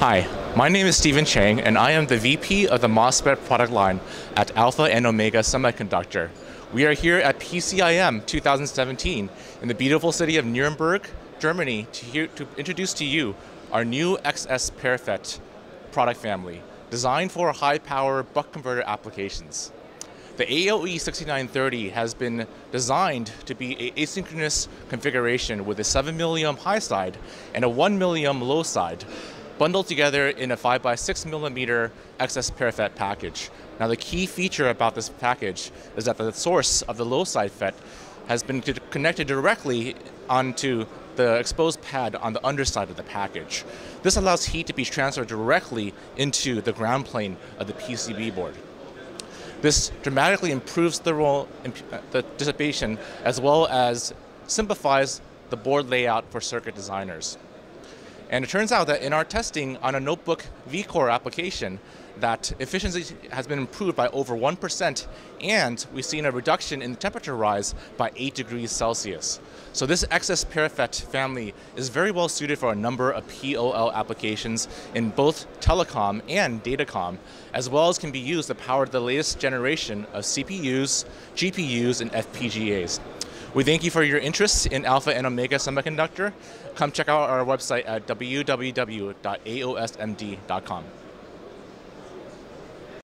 Hi, my name is Stephen Chang, and I am the VP of the MOSFET product line at Alpha and Omega Semiconductor. We are here at PCIM 2017 in the beautiful city of Nuremberg, Germany, to, hear, to introduce to you our new XSPairFET product family, designed for high-power buck converter applications. The AOE 6930 has been designed to be an asynchronous configuration with a 7 milliohm high side and a 1 milliohm low side, bundled together in a 5 by 6 millimeter XSPairFET package. Now the key feature about this package is that the source of the low side FET has been connected directly onto the exposed pad on the underside of the package. This allows heat to be transferred directly into the ground plane of the PCB board. This dramatically improves the, roll, uh, the dissipation as well as simplifies the board layout for circuit designers. And it turns out that in our testing on a notebook vCore application, that efficiency has been improved by over 1%, and we've seen a reduction in the temperature rise by 8 degrees Celsius. So this XSPairFET family is very well suited for a number of POL applications in both telecom and datacom, as well as can be used to power the latest generation of CPUs, GPUs, and FPGAs. We thank you for your interest in Alpha and Omega Semiconductor. Come check out our website at www.aosmd.com.